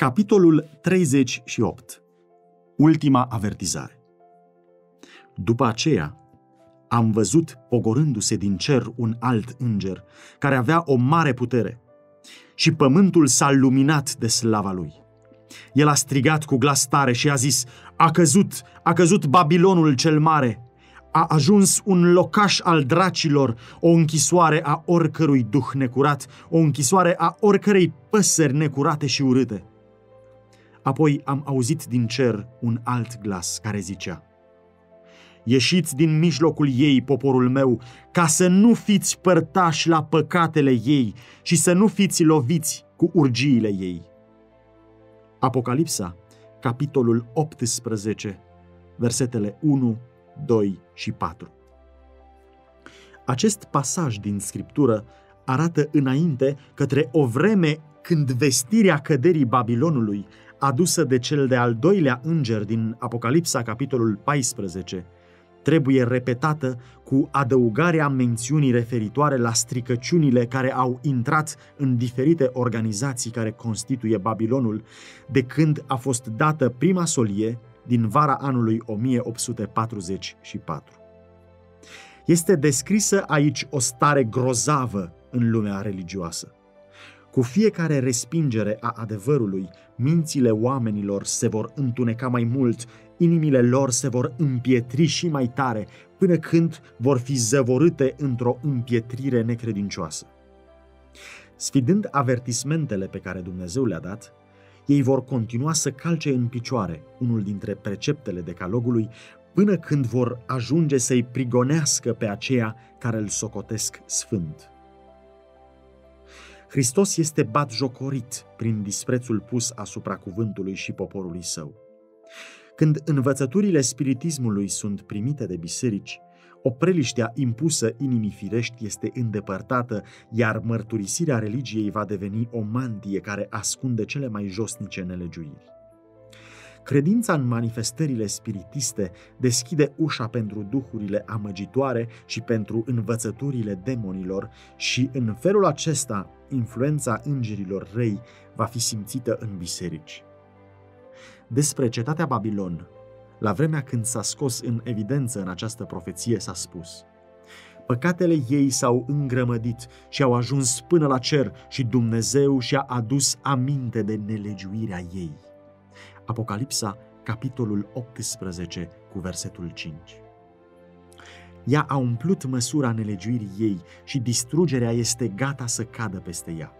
Capitolul 38. Ultima avertizare. După aceea, am văzut pogorându-se din cer un alt înger, care avea o mare putere, și pământul s-a luminat de slava lui. El a strigat cu glas tare și a zis, a căzut, a căzut Babilonul cel mare, a ajuns un locaș al dracilor, o închisoare a oricărui duh necurat, o închisoare a oricărei păsări necurate și urâte. Apoi am auzit din cer un alt glas care zicea, Ieșiți din mijlocul ei, poporul meu, ca să nu fiți părtași la păcatele ei și să nu fiți loviți cu urgiile ei. Apocalipsa, capitolul 18, versetele 1, 2 și 4. Acest pasaj din Scriptură arată înainte către o vreme când vestirea căderii Babilonului, adusă de cel de-al doilea înger din Apocalipsa, capitolul 14, trebuie repetată cu adăugarea mențiunii referitoare la stricăciunile care au intrat în diferite organizații care constituie Babilonul, de când a fost dată prima solie din vara anului 1844. Este descrisă aici o stare grozavă în lumea religioasă. Cu fiecare respingere a adevărului, mințile oamenilor se vor întuneca mai mult, inimile lor se vor împietri și mai tare, până când vor fi zăvorâte într-o împietrire necredincioasă. Sfidând avertismentele pe care Dumnezeu le-a dat, ei vor continua să calce în picioare unul dintre preceptele decalogului până când vor ajunge să-i prigonească pe aceea care îl socotesc sfânt. Hristos este batjocorit prin disprețul pus asupra cuvântului și poporului său. Când învățăturile spiritismului sunt primite de biserici, opreliștea impusă inimii firești este îndepărtată, iar mărturisirea religiei va deveni o mantie care ascunde cele mai josnice nelegiuiri. Credința în manifestările spiritiste deschide ușa pentru duhurile amăgitoare și pentru învățăturile demonilor și în felul acesta influența îngerilor răi va fi simțită în biserici. Despre cetatea Babilon, la vremea când s-a scos în evidență în această profeție, s-a spus Păcatele ei s-au îngrămădit și au ajuns până la cer și Dumnezeu și-a adus aminte de nelegiuirea ei. Apocalipsa, capitolul 18, cu versetul 5. Ea a umplut măsura nelegiuirii ei și distrugerea este gata să cadă peste ea.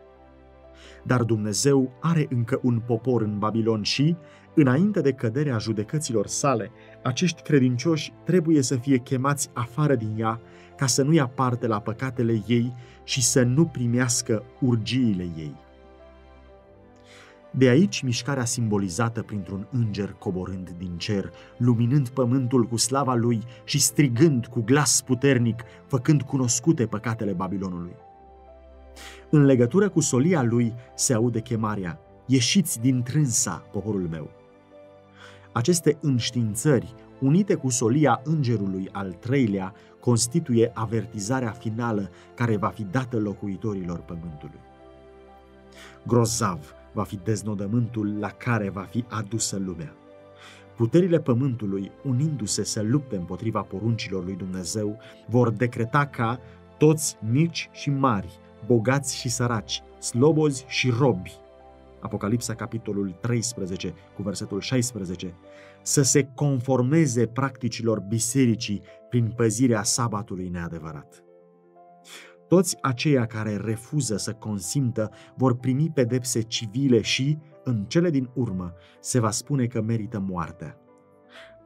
Dar Dumnezeu are încă un popor în Babilon și, înainte de căderea judecăților sale, acești credincioși trebuie să fie chemați afară din ea ca să nu ia parte la păcatele ei și să nu primească urgiile ei. De aici mișcarea simbolizată printr-un înger coborând din cer, luminând pământul cu slava lui și strigând cu glas puternic, făcând cunoscute păcatele Babilonului. În legătură cu solia lui se aude chemarea, ieșiți din trânsa, poporul meu. Aceste înștiințări, unite cu solia îngerului al treilea, constituie avertizarea finală care va fi dată locuitorilor pământului. Grozav, va fi deznodământul la care va fi adusă lumea. Puterile pământului, unindu-se să lupte împotriva poruncilor lui Dumnezeu, vor decreta ca toți mici și mari, bogați și săraci, slobozi și robi, Apocalipsa capitolul 13 cu versetul 16, să se conformeze practicilor bisericii prin păzirea sabatului neadevărat. Toți aceia care refuză să consimtă vor primi pedepse civile și, în cele din urmă, se va spune că merită moartea.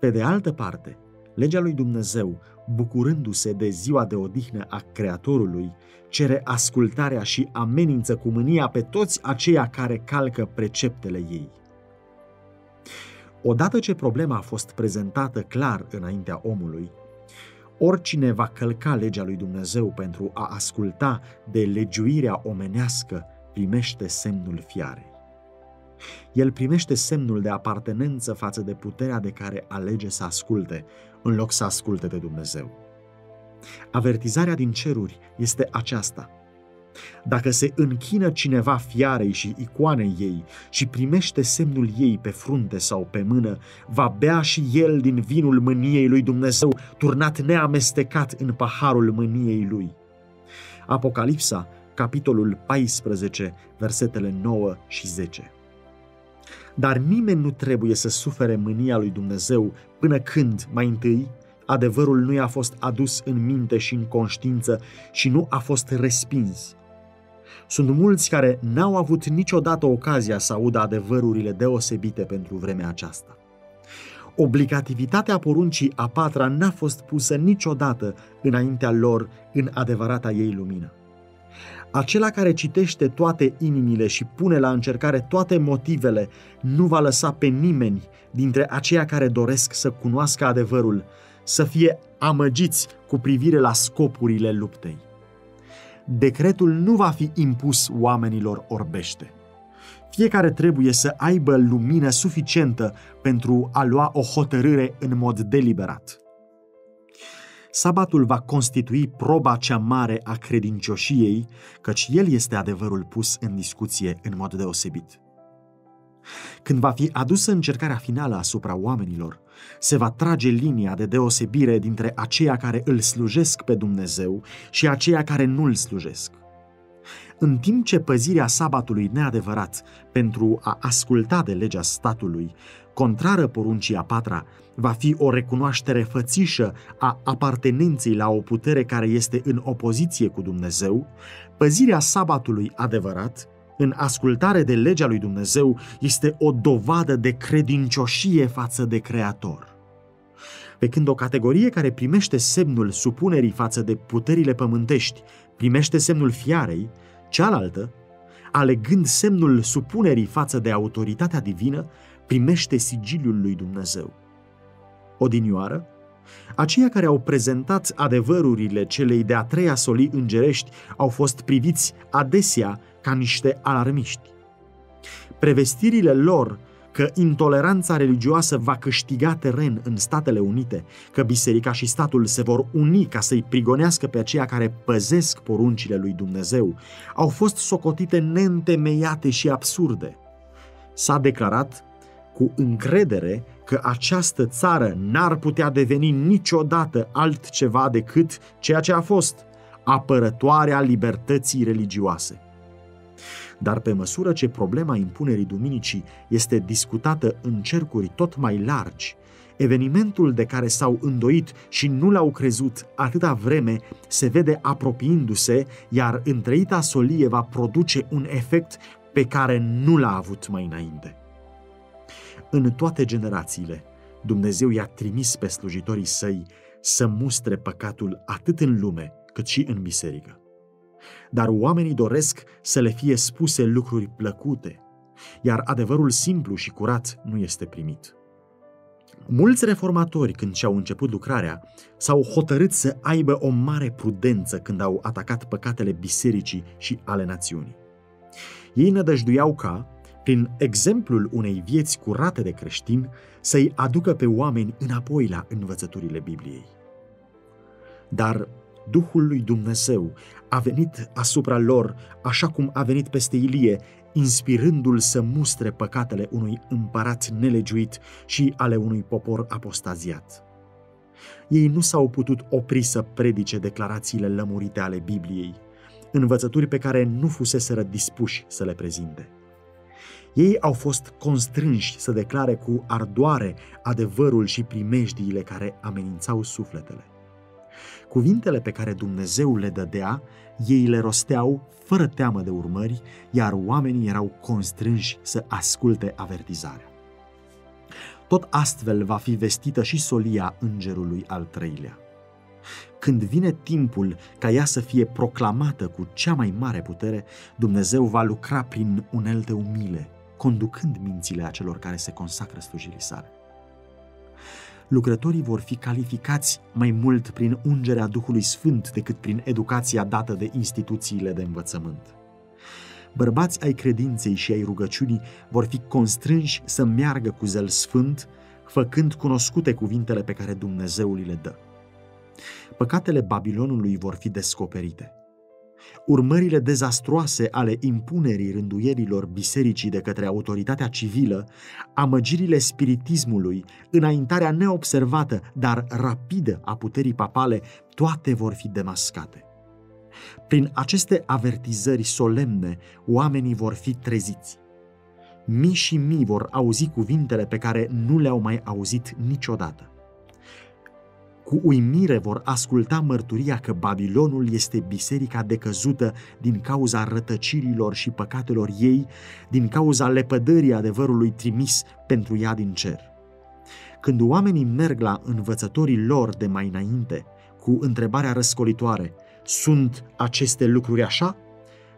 Pe de altă parte, legea lui Dumnezeu, bucurându-se de ziua de odihnă a Creatorului, cere ascultarea și amenință cu mânia pe toți aceia care calcă preceptele ei. Odată ce problema a fost prezentată clar înaintea omului, Oricine va călca legea lui Dumnezeu pentru a asculta de legiuirea omenească, primește semnul fiarei. El primește semnul de apartenență față de puterea de care alege să asculte, în loc să asculte de Dumnezeu. Avertizarea din ceruri este aceasta. Dacă se închină cineva fiarei și icoanei ei și primește semnul ei pe frunte sau pe mână, va bea și el din vinul mâniei lui Dumnezeu, turnat neamestecat în paharul mâniei lui. Apocalipsa, capitolul 14, versetele 9 și 10. Dar nimeni nu trebuie să sufere mânia lui Dumnezeu până când, mai întâi, adevărul nu i-a fost adus în minte și în conștiință și nu a fost respins. Sunt mulți care n-au avut niciodată ocazia să audă adevărurile deosebite pentru vremea aceasta. Obligativitatea poruncii a patra n-a fost pusă niciodată înaintea lor în adevărata ei lumină. Acela care citește toate inimile și pune la încercare toate motivele nu va lăsa pe nimeni dintre aceia care doresc să cunoască adevărul să fie amăgiți cu privire la scopurile luptei. Decretul nu va fi impus oamenilor orbește. Fiecare trebuie să aibă lumină suficientă pentru a lua o hotărâre în mod deliberat. Sabatul va constitui proba cea mare a credincioșiei, căci el este adevărul pus în discuție în mod deosebit. Când va fi adusă încercarea finală asupra oamenilor, se va trage linia de deosebire dintre aceia care îl slujesc pe Dumnezeu și aceia care nu îl slujesc. În timp ce păzirea sabatului neadevărat pentru a asculta de legea statului, contrară poruncii a patra, va fi o recunoaștere fățișă a apartenenței la o putere care este în opoziție cu Dumnezeu, păzirea sabatului adevărat în ascultare de legea lui Dumnezeu este o dovadă de credincioșie față de Creator. Pe când o categorie care primește semnul supunerii față de puterile pământești primește semnul fiarei, cealaltă, alegând semnul supunerii față de autoritatea divină, primește sigiliul lui Dumnezeu. Odinioară, Aceia care au prezentat adevărurile celei de-a treia solii îngerești au fost priviți adesea ca niște alarmiști. Prevestirile lor că intoleranța religioasă va câștiga teren în Statele Unite, că biserica și statul se vor uni ca să-i prigonească pe aceia care păzesc poruncile lui Dumnezeu, au fost socotite neîntemeiate și absurde. S-a declarat cu încredere că această țară n-ar putea deveni niciodată altceva decât ceea ce a fost, apărătoarea libertății religioase. Dar pe măsură ce problema impunerii duminicii este discutată în cercuri tot mai largi, evenimentul de care s-au îndoit și nu l-au crezut atâta vreme se vede apropiindu-se, iar întreita solie va produce un efect pe care nu l-a avut mai înainte. În toate generațiile, Dumnezeu i-a trimis pe slujitorii săi să mustre păcatul atât în lume cât și în biserică. Dar oamenii doresc să le fie spuse lucruri plăcute, iar adevărul simplu și curat nu este primit. Mulți reformatori, când și-au început lucrarea, s-au hotărât să aibă o mare prudență când au atacat păcatele bisericii și ale națiunii. Ei nădăjduiau ca, prin exemplul unei vieți curate de creștin, să-i aducă pe oameni înapoi la învățăturile Bibliei. Dar Duhul lui Dumnezeu a venit asupra lor așa cum a venit peste Ilie, inspirându-l să mustre păcatele unui împărat nelegiuit și ale unui popor apostaziat. Ei nu s-au putut opri să predice declarațiile lămurite ale Bibliei, învățături pe care nu fuseseră dispuși să le prezinte. Ei au fost constrânși să declare cu ardoare adevărul și primejdiile care amenințau sufletele. Cuvintele pe care Dumnezeu le dădea, ei le rosteau fără teamă de urmări, iar oamenii erau constrânși să asculte avertizarea. Tot astfel va fi vestită și solia îngerului al treilea. Când vine timpul ca ea să fie proclamată cu cea mai mare putere, Dumnezeu va lucra prin unelte umile, conducând mințile acelor care se consacră slujirii sale. Lucrătorii vor fi calificați mai mult prin ungerea Duhului Sfânt decât prin educația dată de instituțiile de învățământ. Bărbați ai credinței și ai rugăciunii vor fi constrânși să meargă cu zel sfânt, făcând cunoscute cuvintele pe care Dumnezeu li le dă. Păcatele Babilonului vor fi descoperite – urmările dezastroase ale impunerii rânduierilor bisericii de către autoritatea civilă, amăgirile spiritismului, înaintarea neobservată, dar rapidă a puterii papale, toate vor fi demascate. Prin aceste avertizări solemne, oamenii vor fi treziți. Mii și mii vor auzi cuvintele pe care nu le-au mai auzit niciodată. Cu uimire vor asculta mărturia că Babilonul este biserica decăzută din cauza rătăcirilor și păcatelor ei, din cauza lepădării adevărului trimis pentru ea din cer. Când oamenii merg la învățătorii lor de mai înainte, cu întrebarea răscolitoare, sunt aceste lucruri așa?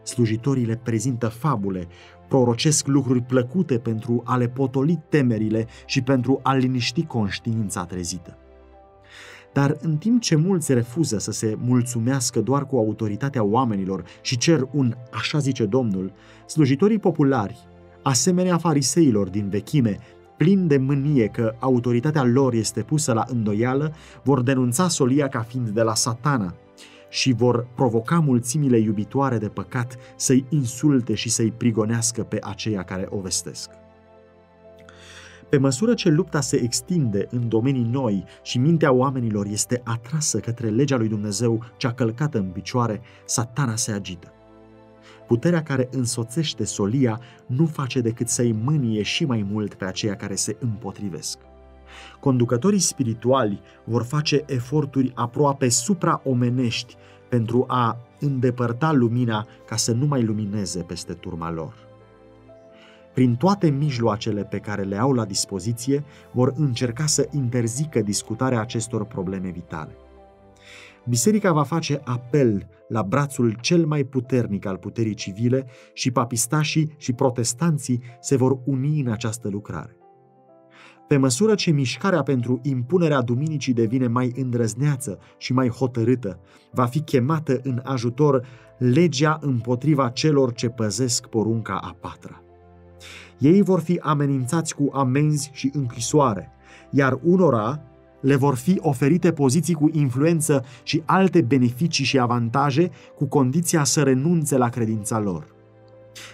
Slujitorii le prezintă fabule, prorocesc lucruri plăcute pentru a le potoli temerile și pentru a liniști conștiința trezită. Dar în timp ce mulți refuză să se mulțumească doar cu autoritatea oamenilor și cer un așa zice Domnul, slujitorii populari, asemenea fariseilor din vechime, plini de mânie că autoritatea lor este pusă la îndoială, vor denunța solia ca fiind de la satana și vor provoca mulțimile iubitoare de păcat să-i insulte și să-i prigonească pe aceia care o vestesc. Pe măsură ce lupta se extinde în domenii noi și mintea oamenilor este atrasă către legea lui Dumnezeu cea călcată în picioare, satana se agită. Puterea care însoțește solia nu face decât să-i mânie și mai mult pe aceia care se împotrivesc. Conducătorii spirituali vor face eforturi aproape supraomenești pentru a îndepărta lumina ca să nu mai lumineze peste turma lor prin toate mijloacele pe care le au la dispoziție, vor încerca să interzică discutarea acestor probleme vitale. Biserica va face apel la brațul cel mai puternic al puterii civile și papistașii și protestanții se vor uni în această lucrare. Pe măsură ce mișcarea pentru impunerea duminicii devine mai îndrăzneață și mai hotărâtă, va fi chemată în ajutor legea împotriva celor ce păzesc porunca a patra. Ei vor fi amenințați cu amenzi și închisoare, iar unora le vor fi oferite poziții cu influență și alte beneficii și avantaje cu condiția să renunțe la credința lor.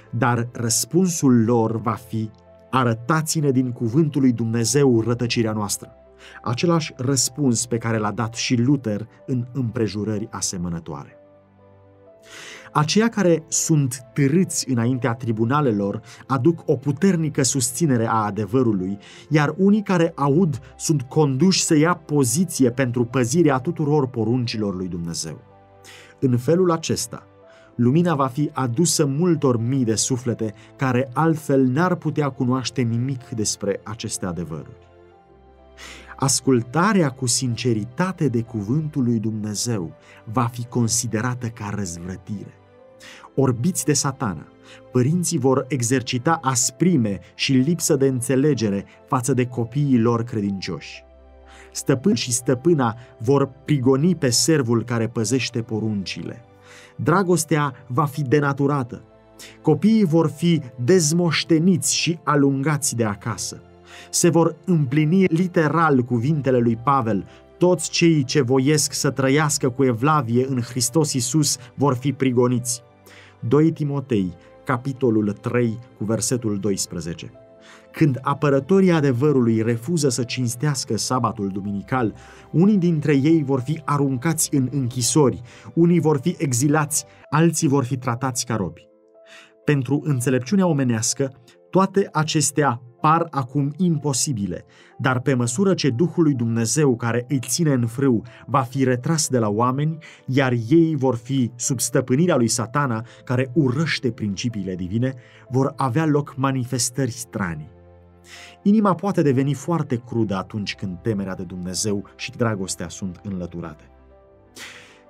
Dar răspunsul lor va fi arătați-ne din cuvântul lui Dumnezeu rătăcirea noastră. Același răspuns pe care l-a dat și Luther în împrejurări asemănătoare. Aceia care sunt târâți înaintea tribunalelor aduc o puternică susținere a adevărului, iar unii care aud sunt conduși să ia poziție pentru păzirea tuturor poruncilor lui Dumnezeu. În felul acesta, lumina va fi adusă multor mii de suflete care altfel n-ar putea cunoaște nimic despre aceste adevăruri. Ascultarea cu sinceritate de cuvântul lui Dumnezeu va fi considerată ca răzvrătire. Orbiți de satana, părinții vor exercita asprime și lipsă de înțelegere față de copiii lor credincioși. Stăpân și stăpâna vor prigoni pe servul care păzește poruncile. Dragostea va fi denaturată. Copiii vor fi dezmoșteniți și alungați de acasă. Se vor împlini literal cuvintele lui Pavel, toți cei ce voiesc să trăiască cu evlavie în Hristos Isus vor fi prigoniți. 2 Timotei, capitolul 3, cu versetul 12. Când apărătorii adevărului refuză să cinstească sabatul duminical, unii dintre ei vor fi aruncați în închisori, unii vor fi exilați, alții vor fi tratați ca robi. Pentru înțelepciunea omenească, toate acestea par acum imposibile, dar pe măsură ce Duhul lui Dumnezeu care îi ține în frâu va fi retras de la oameni, iar ei vor fi sub stăpânirea lui satana care urăște principiile divine, vor avea loc manifestări stranii. Inima poate deveni foarte crudă atunci când temerea de Dumnezeu și dragostea sunt înlăturate.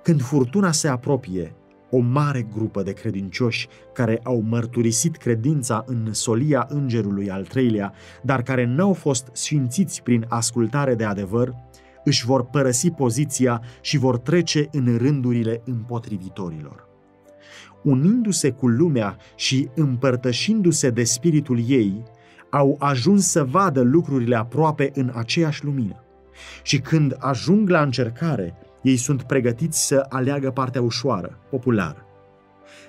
Când furtuna se apropie, o mare grupă de credincioși care au mărturisit credința în solia îngerului al treilea, dar care n-au fost sfințiți prin ascultare de adevăr, își vor părăsi poziția și vor trece în rândurile împotrivitorilor. Unindu-se cu lumea și împărtășindu-se de spiritul ei, au ajuns să vadă lucrurile aproape în aceeași lumină. Și când ajung la încercare, ei sunt pregătiți să aleagă partea ușoară, populară.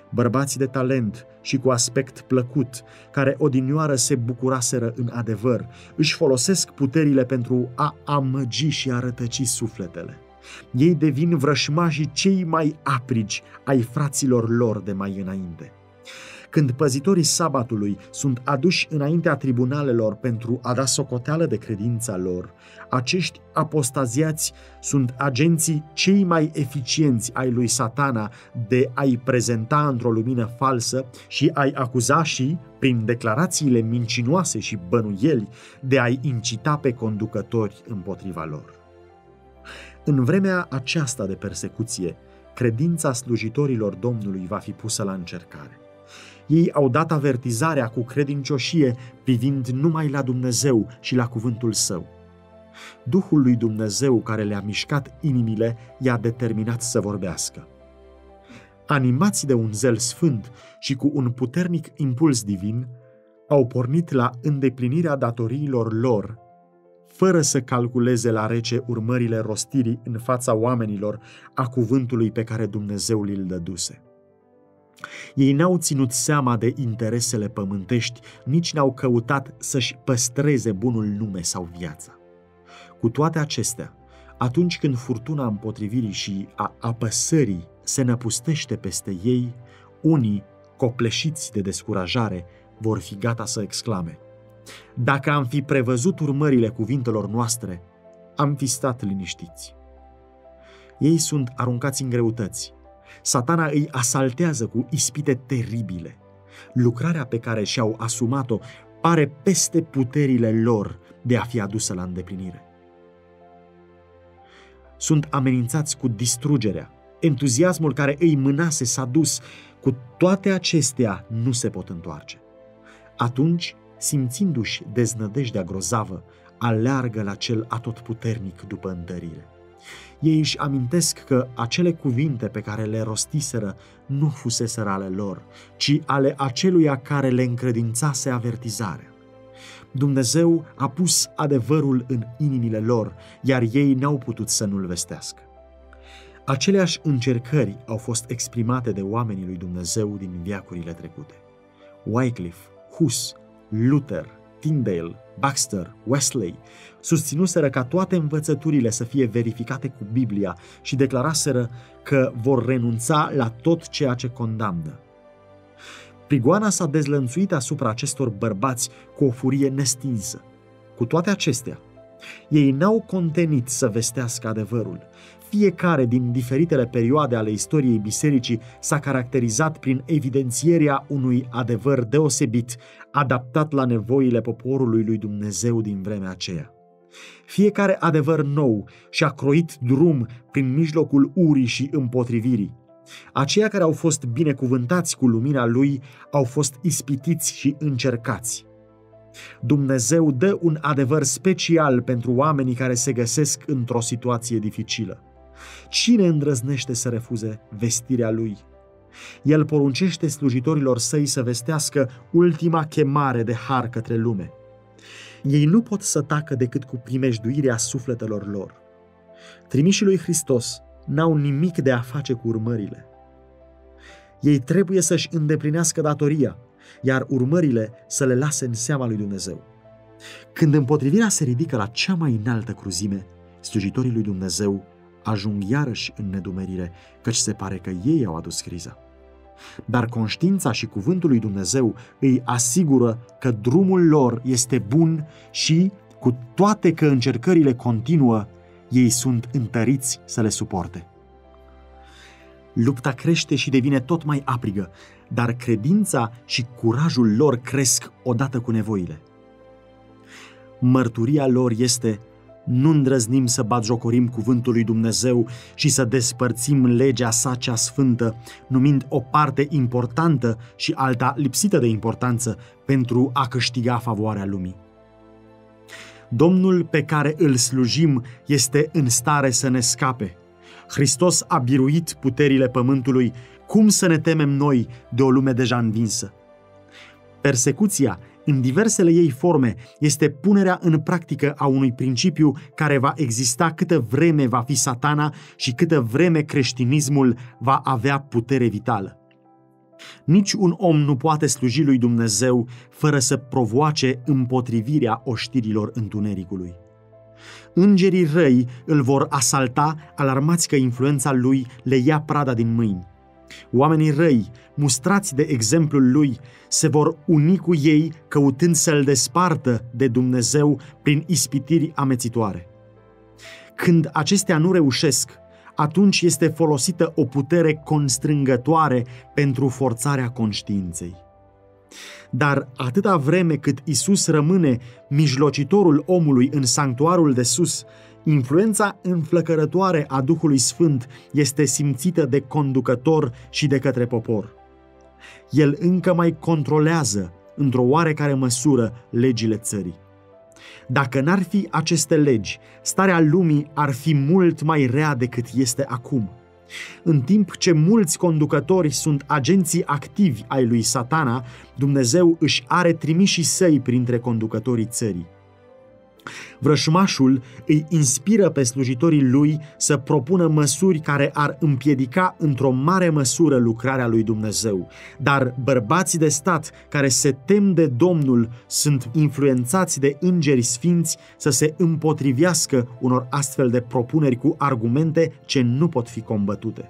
bărbați de talent și cu aspect plăcut, care odinioară se bucuraseră în adevăr, își folosesc puterile pentru a amăgi și a rătăci sufletele. Ei devin vrășmașii cei mai aprigi ai fraților lor de mai înainte. Când păzitorii sabatului sunt aduși înaintea tribunalelor pentru a da socoteală de credința lor, acești apostaziați sunt agenții cei mai eficienți ai lui satana de a-i prezenta într-o lumină falsă și a-i acuza și, prin declarațiile mincinoase și bănuieli, de a-i incita pe conducători împotriva lor. În vremea aceasta de persecuție, credința slujitorilor Domnului va fi pusă la încercare. Ei au dat avertizarea cu credincioșie privind numai la Dumnezeu și la cuvântul Său. Duhul lui Dumnezeu care le-a mișcat inimile i-a determinat să vorbească. Animați de un zel sfânt și cu un puternic impuls divin, au pornit la îndeplinirea datoriilor lor, fără să calculeze la rece urmările rostirii în fața oamenilor a cuvântului pe care Dumnezeu îl dăduse. Ei n-au ținut seama de interesele pământești, nici n-au căutat să-și păstreze bunul nume sau viața. Cu toate acestea, atunci când furtuna împotrivirii și a apăsării se năpustește peste ei, unii, copleșiți de descurajare, vor fi gata să exclame. Dacă am fi prevăzut urmările cuvintelor noastre, am fi stat liniștiți. Ei sunt aruncați în greutăți, Satana îi asaltează cu ispite teribile. Lucrarea pe care și-au asumat-o pare peste puterile lor de a fi adusă la îndeplinire. Sunt amenințați cu distrugerea. Entuziasmul care îi mânase s-a dus. Cu toate acestea nu se pot întoarce. Atunci, simțindu-și deznădejdea grozavă, aleargă la cel atotputernic după întărire. Ei își amintesc că acele cuvinte pe care le rostiseră nu fuseseră ale lor, ci ale aceluia care le încredințase avertizarea. Dumnezeu a pus adevărul în inimile lor, iar ei n-au putut să nu-l vestească. Aceleași încercări au fost exprimate de oamenii lui Dumnezeu din viacurile trecute. Wycliffe, Hus, Luther, Tyndale, Baxter, Wesley susținuseră ca toate învățăturile să fie verificate cu Biblia și declaraseră că vor renunța la tot ceea ce condamnă. Prigoana s-a dezlănțuit asupra acestor bărbați cu o furie nestinsă. Cu toate acestea, ei n-au contenit să vestească adevărul. Fiecare din diferitele perioade ale istoriei bisericii s-a caracterizat prin evidențierea unui adevăr deosebit, adaptat la nevoile poporului lui Dumnezeu din vremea aceea. Fiecare adevăr nou și-a croit drum prin mijlocul urii și împotrivirii. Aceia care au fost binecuvântați cu lumina lui au fost ispitiți și încercați. Dumnezeu dă un adevăr special pentru oamenii care se găsesc într-o situație dificilă. Cine îndrăznește să refuze vestirea lui? El poruncește slujitorilor săi să vestească ultima chemare de har către lume. Ei nu pot să tacă decât cu primejduirea sufletelor lor. Trimișii lui Hristos n-au nimic de a face cu urmările. Ei trebuie să-și îndeplinească datoria, iar urmările să le lase în seama lui Dumnezeu. Când împotrivirea se ridică la cea mai înaltă cruzime, slujitorii lui Dumnezeu ajung iarăși în nedumerire, căci se pare că ei au adus criza. Dar conștiința și cuvântul lui Dumnezeu îi asigură că drumul lor este bun și, cu toate că încercările continuă, ei sunt întăriți să le suporte. Lupta crește și devine tot mai aprigă, dar credința și curajul lor cresc odată cu nevoile. Mărturia lor este nu îndrăznim să batjocorim cuvântul lui Dumnezeu și să despărțim legea sa cea sfântă, numind o parte importantă și alta lipsită de importanță pentru a câștiga favoarea lumii. Domnul pe care îl slujim este în stare să ne scape. Hristos a biruit puterile pământului, cum să ne temem noi de o lume deja învinsă? Persecuția în diversele ei forme, este punerea în practică a unui principiu care va exista câtă vreme va fi satana și câtă vreme creștinismul va avea putere vitală. Nici un om nu poate sluji lui Dumnezeu fără să provoace împotrivirea oștirilor întunericului. Îngerii răi îl vor asalta, alarmați că influența lui le ia prada din mâini. Oamenii răi, mustrați de exemplul lui, se vor uni cu ei căutând să-l despartă de Dumnezeu prin ispitiri amețitoare. Când acestea nu reușesc, atunci este folosită o putere constrângătoare pentru forțarea conștiinței. Dar atâta vreme cât Isus rămâne mijlocitorul omului în sanctuarul de sus, influența înflăcărătoare a Duhului Sfânt este simțită de conducător și de către popor. El încă mai controlează, într-o oarecare măsură, legile țării. Dacă n-ar fi aceste legi, starea lumii ar fi mult mai rea decât este acum. În timp ce mulți conducători sunt agenții activi ai lui satana, Dumnezeu își are trimișii săi printre conducătorii țării. Vrășmașul îi inspiră pe slujitorii lui să propună măsuri care ar împiedica într-o mare măsură lucrarea lui Dumnezeu. Dar bărbații de stat care se tem de Domnul sunt influențați de îngeri sfinți să se împotrivească unor astfel de propuneri cu argumente ce nu pot fi combătute.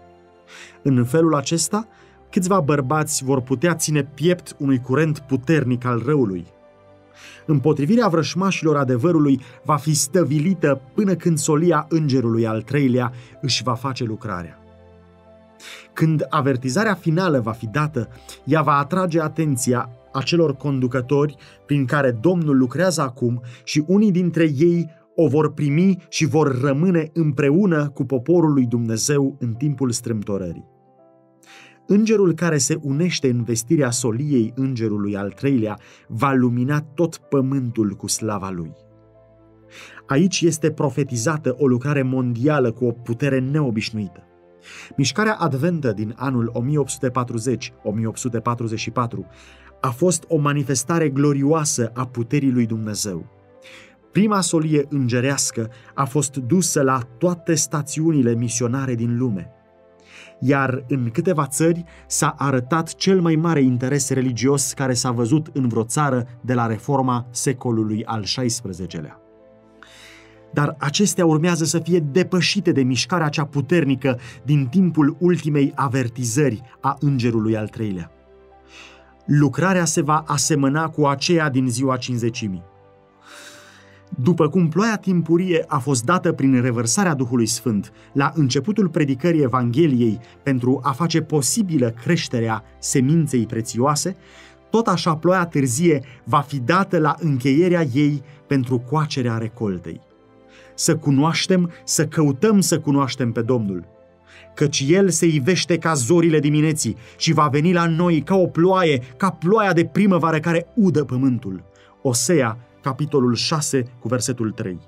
În felul acesta, câțiva bărbați vor putea ține piept unui curent puternic al răului, Împotrivirea vrășmașilor adevărului va fi stăvilită până când solia îngerului al treilea își va face lucrarea. Când avertizarea finală va fi dată, ea va atrage atenția acelor conducători prin care Domnul lucrează acum și unii dintre ei o vor primi și vor rămâne împreună cu poporul lui Dumnezeu în timpul strâmtorării. Îngerul care se unește în vestirea soliei îngerului al treilea va lumina tot pământul cu slava lui. Aici este profetizată o lucrare mondială cu o putere neobișnuită. Mișcarea adventă din anul 1840-1844 a fost o manifestare glorioasă a puterii lui Dumnezeu. Prima solie îngerească a fost dusă la toate stațiunile misionare din lume – iar în câteva țări s-a arătat cel mai mare interes religios care s-a văzut în vreo țară de la reforma secolului al XVI-lea. Dar acestea urmează să fie depășite de mișcarea cea puternică din timpul ultimei avertizări a îngerului al treilea. Lucrarea se va asemăna cu aceea din ziua cinzecimii. După cum ploaia timpurie a fost dată prin revărsarea Duhului Sfânt la începutul predicării Evangheliei pentru a face posibilă creșterea seminței prețioase, tot așa ploaia târzie va fi dată la încheierea ei pentru coacerea recoltei. Să cunoaștem, să căutăm să cunoaștem pe Domnul, căci El se ivește ca zorile dimineții și va veni la noi ca o ploaie, ca ploaia de primăvară care udă pământul. Osea capitolul 6, cu versetul 3.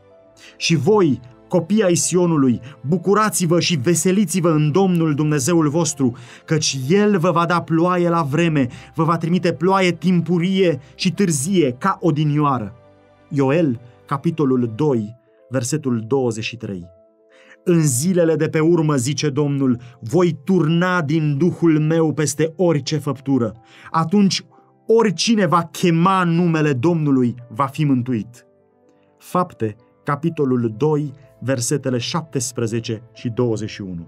Și voi, copii ai Sionului, bucurați-vă și veseliți-vă în Domnul Dumnezeul vostru, căci El vă va da ploaie la vreme, vă va trimite ploaie timpurie și târzie ca odinioară. Ioel, capitolul 2, versetul 23. În zilele de pe urmă, zice Domnul, voi turna din Duhul meu peste orice făptură. Atunci oricine va chema numele Domnului va fi mântuit. Fapte, capitolul 2, versetele 17 și 21.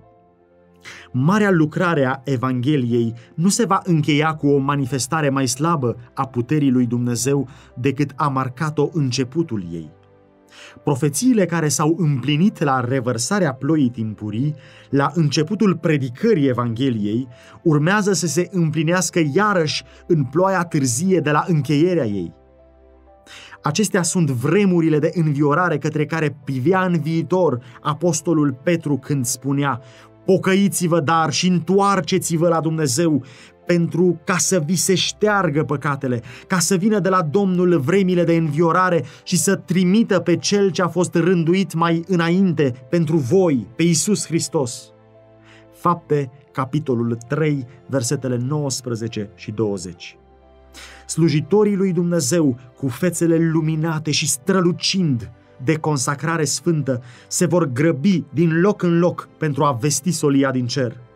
Marea lucrare a Evangheliei nu se va încheia cu o manifestare mai slabă a puterii lui Dumnezeu decât a marcat-o începutul ei. Profețiile care s-au împlinit la revărsarea ploii timpurii, la începutul predicării Evangheliei, urmează să se împlinească iarăși în ploaia târzie de la încheierea ei. Acestea sunt vremurile de înviorare către care privea în viitor apostolul Petru când spunea Pocăiți-vă dar și întoarceți-vă la Dumnezeu, pentru ca să vi se șteargă păcatele, ca să vină de la Domnul vremile de înviorare și să trimită pe Cel ce a fost rânduit mai înainte pentru voi, pe Iisus Hristos. Fapte, capitolul 3, versetele 19 și 20. Slujitorii lui Dumnezeu, cu fețele luminate și strălucind de consacrare sfântă, se vor grăbi din loc în loc pentru a vesti solia din cer –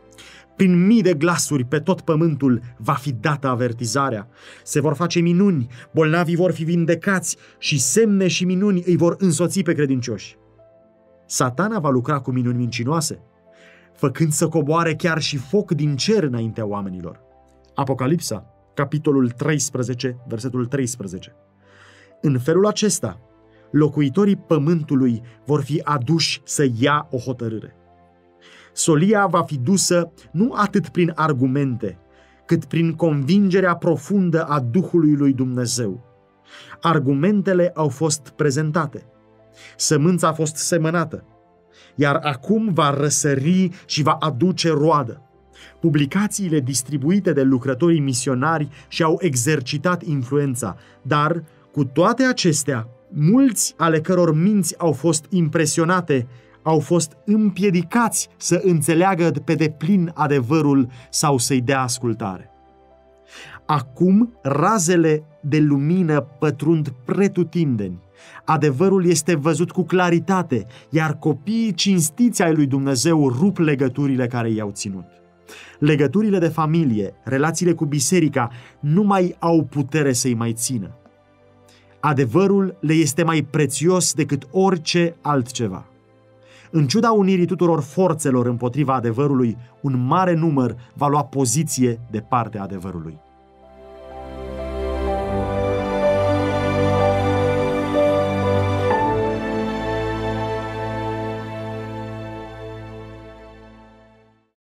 Prin mii de glasuri pe tot pământul va fi dată avertizarea. Se vor face minuni, bolnavii vor fi vindecați și semne și minuni îi vor însoți pe credincioși. Satana va lucra cu minuni mincinoase, făcând să coboare chiar și foc din cer înaintea oamenilor. Apocalipsa, capitolul 13, versetul 13. În felul acesta, locuitorii pământului vor fi aduși să ia o hotărâre. Solia va fi dusă nu atât prin argumente, cât prin convingerea profundă a Duhului lui Dumnezeu. Argumentele au fost prezentate. Sămânța a fost semănată, iar acum va răsări și va aduce roadă. Publicațiile distribuite de lucrătorii misionari și-au exercitat influența, dar, cu toate acestea, mulți ale căror minți au fost impresionate au fost împiedicați să înțeleagă pe deplin adevărul sau să-i dea ascultare. Acum razele de lumină pătrund pretutindeni. Adevărul este văzut cu claritate, iar copiii cinstiți ai lui Dumnezeu rup legăturile care i-au ținut. Legăturile de familie, relațiile cu biserica, nu mai au putere să-i mai țină. Adevărul le este mai prețios decât orice altceva. În ciuda unirii tuturor forțelor împotriva adevărului, un mare număr va lua poziție de partea adevărului.